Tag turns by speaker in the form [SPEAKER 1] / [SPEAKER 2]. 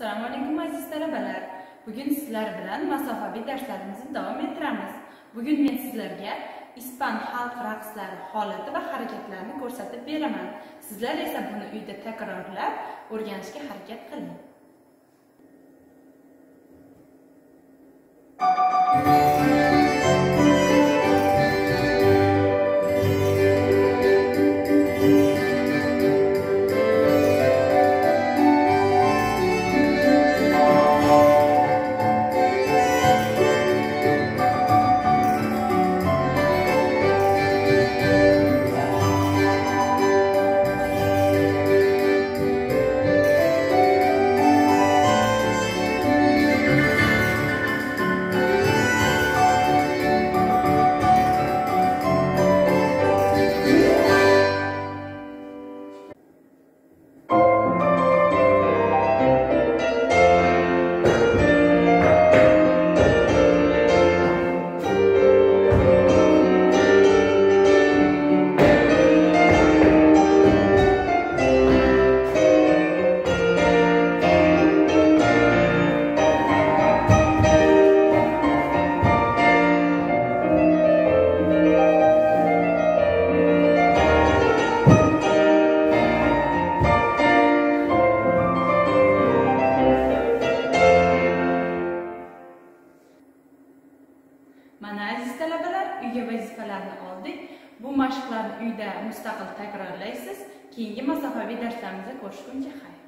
[SPEAKER 1] Assalomu alaykum aziz talabalar. Bugun sizlar bilan masofaviy darslarimizni davom ettiramiz. Bugun men sizlarga ispan xalq raqslari holati va harakatlarini ko'rsatib beraman. Sizlar esa buni uyda takrorlab o'rganishga harakat qiling. Mana aziz talabalar, uyga vazifalarni oldik. Bu mashqlarni uyda mustaqil takrorlaysiz. Keyingi masofaviy darslarimizda ko'rishguncha xayr.